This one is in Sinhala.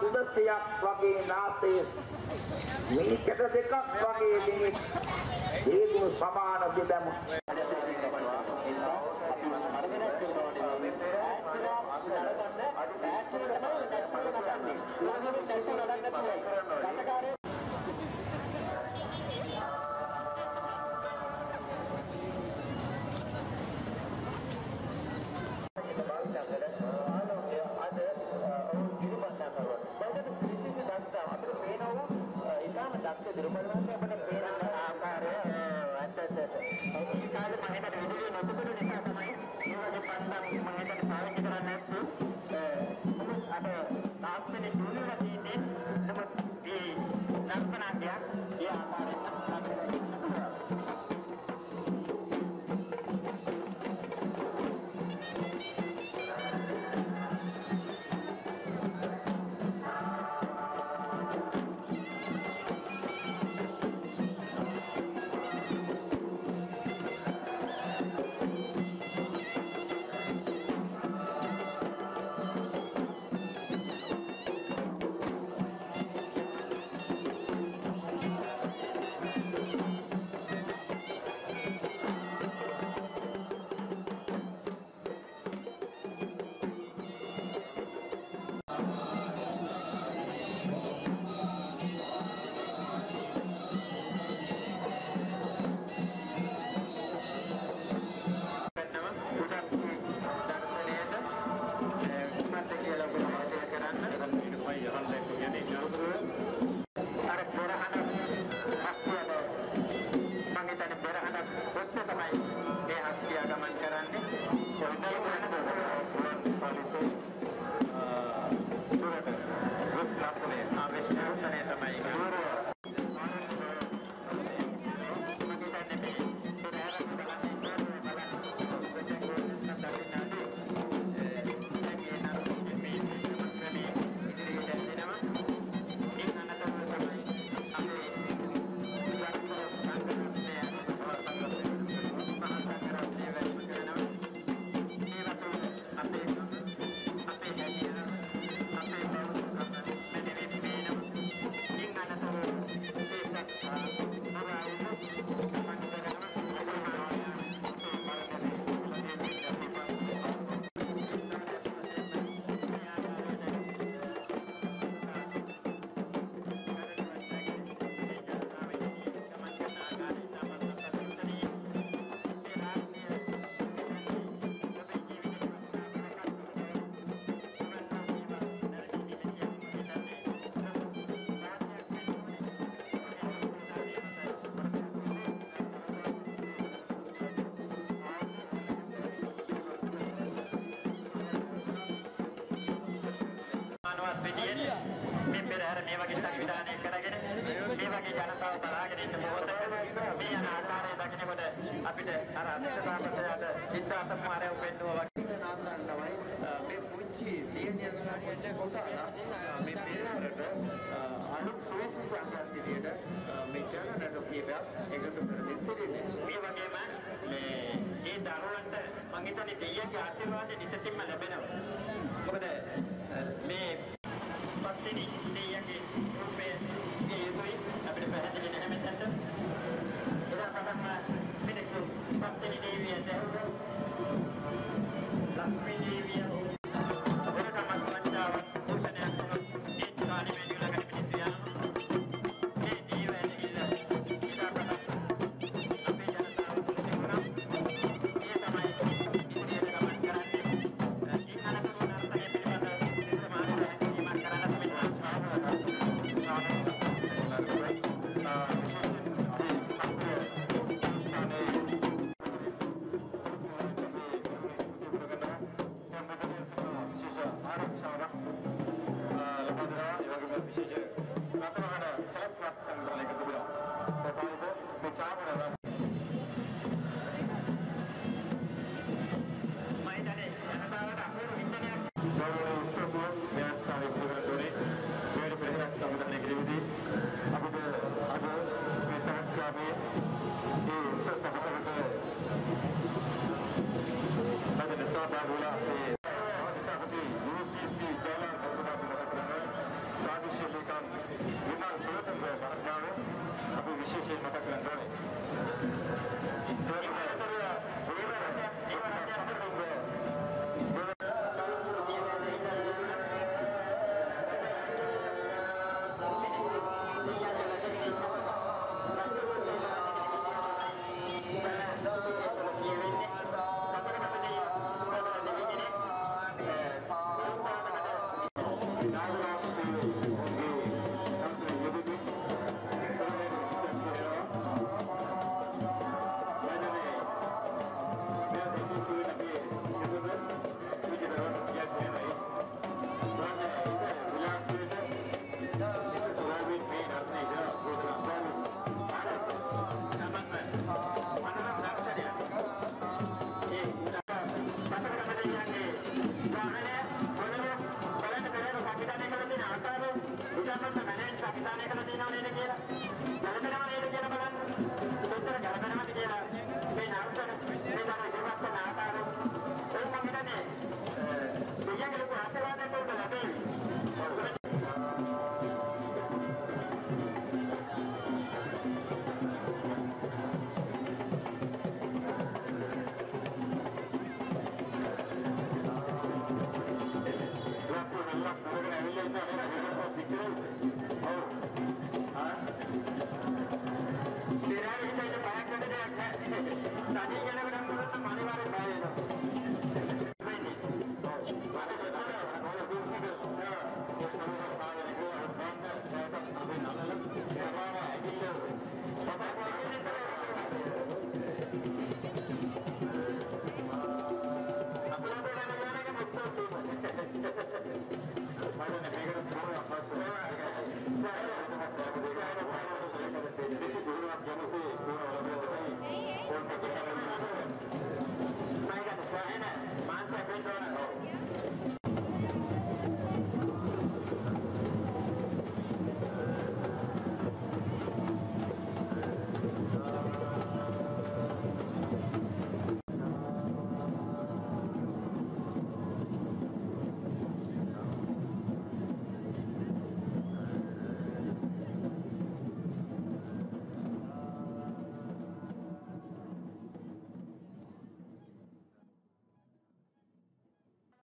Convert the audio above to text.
සුදසියක් වගේ නාසය මිනිකට දෙකක් වගේ දිනෙත් දේගුණ සමාන දෙබැම. දක්ෂ මේ පෙරහැර මේ වගේ සංවිධානය කරගෙන මේ වගේ ජනතාව බලාගෙන ඉන්න මොහොතේ මේ යන ආකාරය දකිනකොට අපිට අර අත්‍යතාවකට සිද්ධාර්ථ කුමාරයව පෙන්නුවා වගේ. නාන්දන් තමයි මේ පුංචි දියණියන් සාහිත්‍ය කොටලා මේ පෙරහැරට අලුත් සුවසේ සංගත විදියට මේ ජනනට කීපයක් එකතු කරගෙන සිටින්නේ මේ වගේම මේ ඒ දරුවන්ට මං හිතන්නේ දෙයියන්ගේ ආශිර්වාදය නිතින්ම ලැබෙනවා මොකද මේ පස්වෙනි